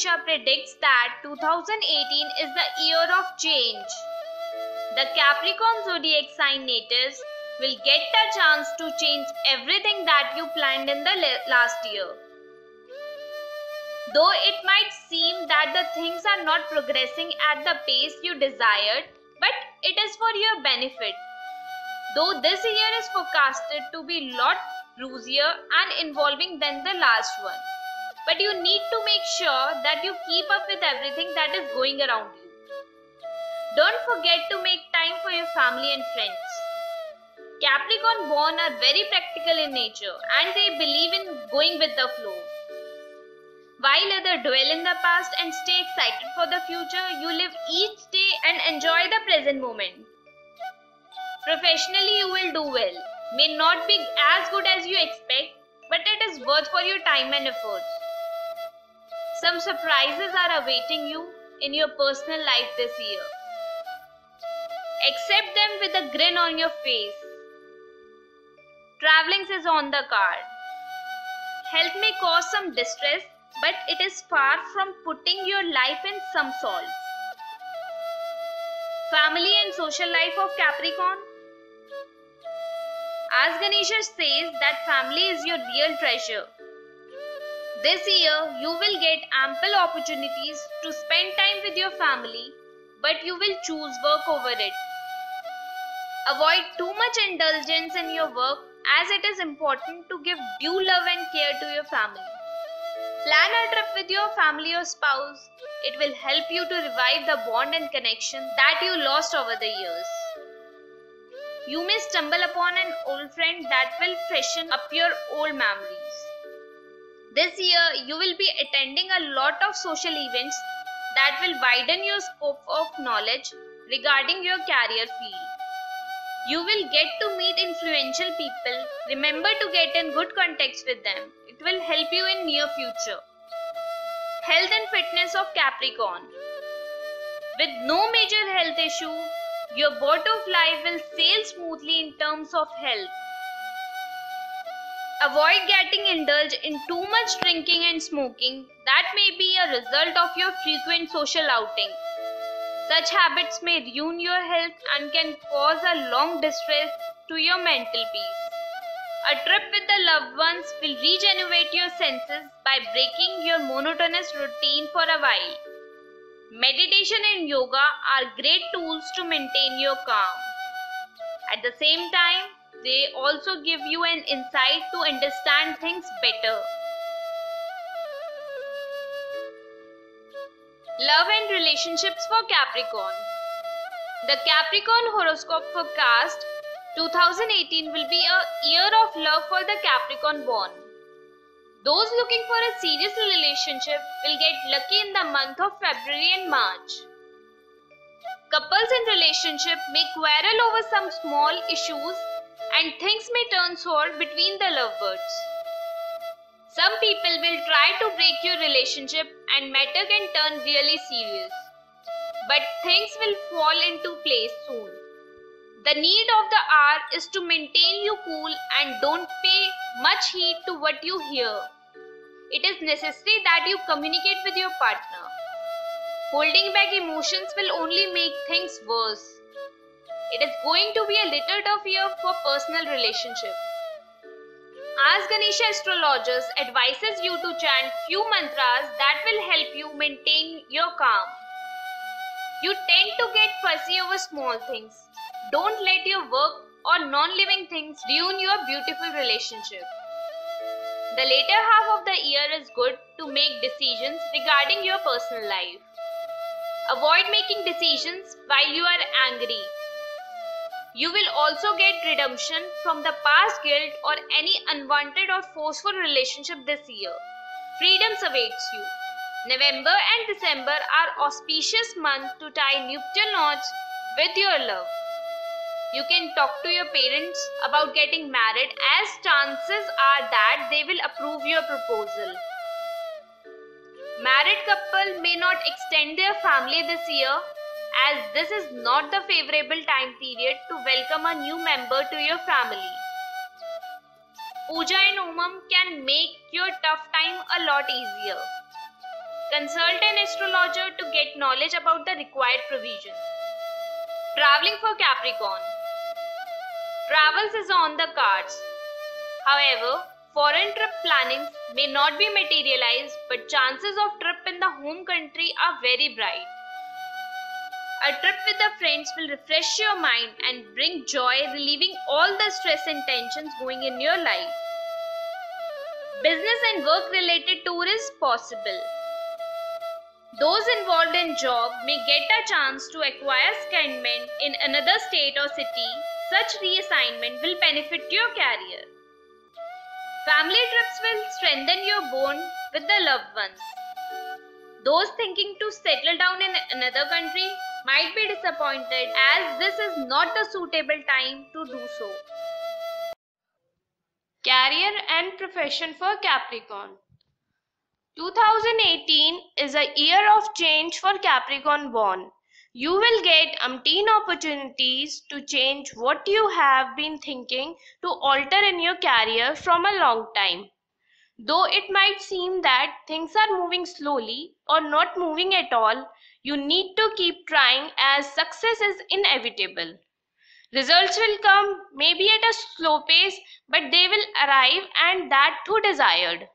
Ganesha predicts that 2018 is the year of change. The Capricorn zodiac sign natives will get a chance to change everything that you planned in the last year. Though it might seem that the things are not progressing at the pace you desired, but it is for your benefit. Though this year is forecasted to be lot rosier and involving than the last one. But you need to make sure that you keep up with everything that is going around you. Don't forget to make time for your family and friends. Capricorn born are very practical in nature and they believe in going with the flow. While others dwell in the past and stay excited for the future, you live each day and enjoy the present moment. Professionally, you will do well. May not be as good as you expect, but it is worth for your time and efforts. Some surprises are awaiting you in your personal life this year. Accept them with a grin on your face. Traveling is on the card. Health may cause some distress, but it is far from putting your life in some salt. Family and social life of Capricorn. As Ganesha says that family is your real treasure. This year, you will get ample opportunities to spend time with your family, but you will choose work over it. Avoid too much indulgence in your work as it is important to give due love and care to your family. Plan a trip with your family or spouse. It will help you to revive the bond and connection that you lost over the years. You may stumble upon an old friend that will freshen up your old memories. This year, you will be attending a lot of social events that will widen your scope of knowledge regarding your career field. You will get to meet influential people. Remember to get in good contacts with them. It will help you in near future. Health and fitness of Capricorn. With no major health issue, your boat of life will sail smoothly in terms of health. Avoid getting indulged in too much drinking and smoking. That may be a result of your frequent social outing. Such habits may ruin your health and can cause a long distress to your mental peace. A trip with the loved ones will regenerate your senses by breaking your monotonous routine for a while. Meditation and yoga are great tools to maintain your calm. At the same time, they also give you an insight to understand things better. Love and relationships for Capricorn. The Capricorn horoscope forecast 2018 will be a year of love for the Capricorn born. Those looking for a serious relationship will get lucky in the month of February and March. Couples in relationship may quarrel over some small issues and things may turn sour between the lovebirds. Some people will try to break your relationship and matter can turn really serious. But things will fall into place soon. The need of the hour is to maintain you cool and don't pay much heed to what you hear. It is necessary that you communicate with your partner. Holding back emotions will only make things worse. It is going to be a little tough year for personal relationship. As Ganesha astrologers advises you to chant few mantras that will help you maintain your calm. You tend to get fussy over small things. Don't let your work or non-living things ruin your beautiful relationship. The later half of the year is good to make decisions regarding your personal life. Avoid making decisions while you are angry you will also get redemption from the past guilt or any unwanted or forceful relationship this year. Freedom awaits you. November and December are auspicious months to tie nuptial knots with your love. You can talk to your parents about getting married as chances are that they will approve your proposal. Married couple may not extend their family this year as this is not the favorable time period to welcome a new member to your family. Puja and Homam can make your tough time a lot easier. consult an astrologer to get knowledge about the required provisions. Traveling for Capricorn Travels is on the cards. However, foreign trip plannings may not be materialized, but chances of trip in the home country are very bright. A trip with the friends will refresh your mind and bring joy, relieving all the stress and tensions going in your life. Business and work related tour is possible. Those involved in job may get a chance to acquire secondment in another state or city. Such reassignment will benefit your career. Family trips will strengthen your bond with the loved ones. Those thinking to settle down in another country might be disappointed as this is not the suitable time to do so. Career and profession for Capricorn 2018 is a year of change for Capricorn born. You will get umpteen opportunities to change what you have been thinking to alter in your career from a long time. Though it might seem that things are moving slowly or not moving at all, you need to keep trying as success is inevitable. Results will come maybe at a slow pace, but they will arrive and that too desired.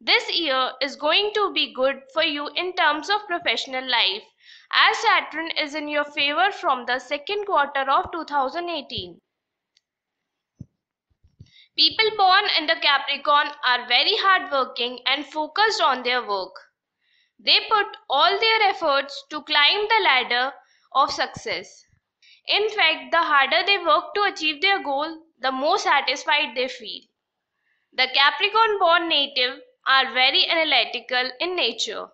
This year is going to be good for you in terms of professional life as Saturn is in your favor from the second quarter of 2018. People born in the Capricorn are very hardworking and focused on their work. They put all their efforts to climb the ladder of success. In fact, the harder they work to achieve their goal, the more satisfied they feel. The Capricorn born native are very analytical in nature.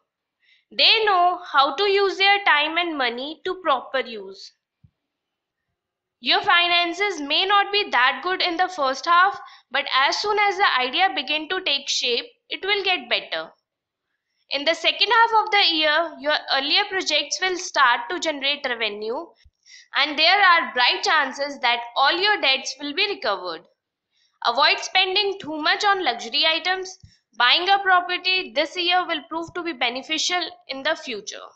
They know how to use their time and money to proper use. Your finances may not be that good in the first half, but as soon as the idea begin to take shape, it will get better. In the second half of the year, your earlier projects will start to generate revenue and there are bright chances that all your debts will be recovered. Avoid spending too much on luxury items. Buying a property this year will prove to be beneficial in the future.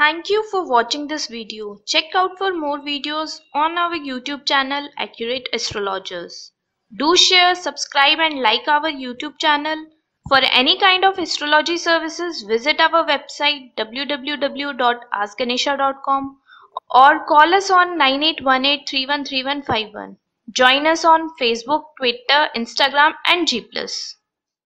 Thank you for watching this video. Check out for more videos on our YouTube channel Accurate Astrologers. Do share, subscribe and like our YouTube channel. For any kind of astrology services, visit our website www.askganesha.com or call us on 9818313151. Join us on Facebook, Twitter, Instagram and G+.